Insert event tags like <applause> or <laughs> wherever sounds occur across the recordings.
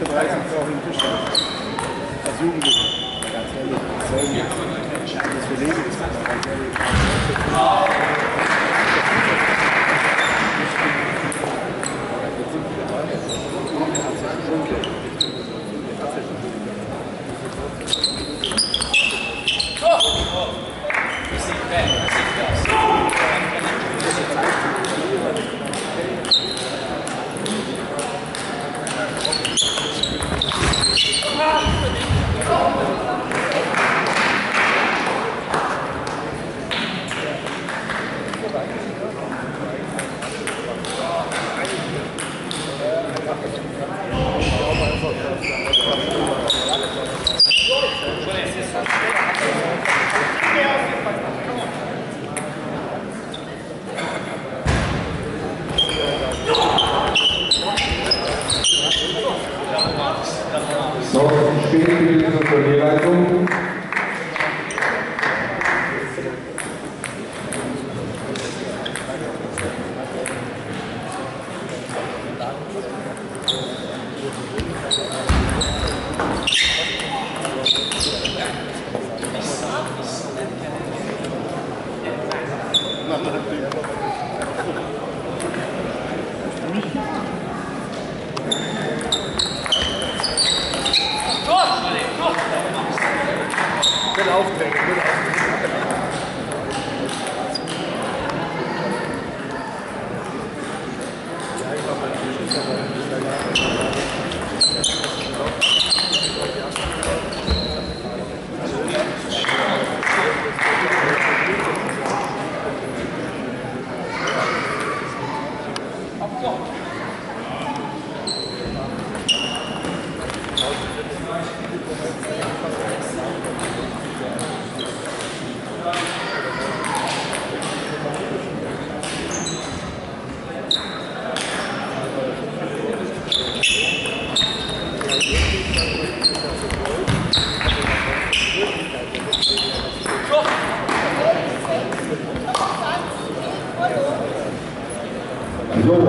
Spitze 30 auf den Tisch Als Jugendliche. Ganz ehrlich, das soll nicht. Das Verlegen ist. Nosso espírito de sintonia vai Amen. <laughs> So,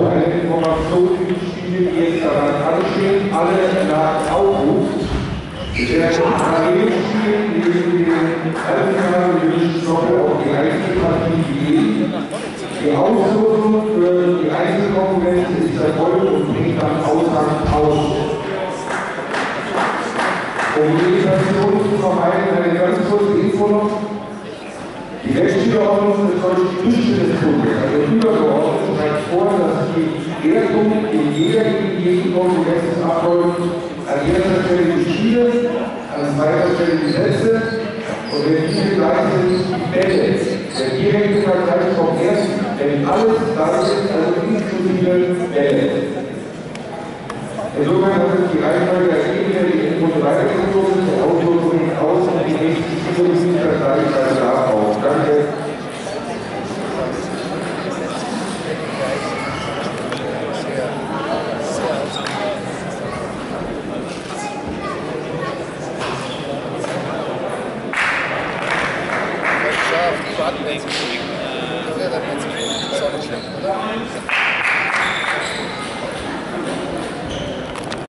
eine Information für die Spiele, die jetzt daran anstehen, alle nach Aufruf. Werden parallel spielen, neben den Doppel auf die Einzelpartie gehen. Die Auslosung für die Einzelkonkurrenz ist erfolgt und bringt dann Aushang aus. Zu vermeiden, kurze Info noch. Die Rechtsschülerordnung ist des Bundes, also übergeordnet, schreibt vor, dass die Wertung in jeder Konkurrenz abläuft, an erster Stelle die Spiele, an zweiter Stelle die Sätze und wenn diese gleich sind, die Bälle. Der direkte Vergleich erst, wenn alles gleich ist, also inklusive Bälle. Insofern hat es die Reihenfolge der Eindruck der Ausdruck für diesen Vergleich als Danke. Warten, denken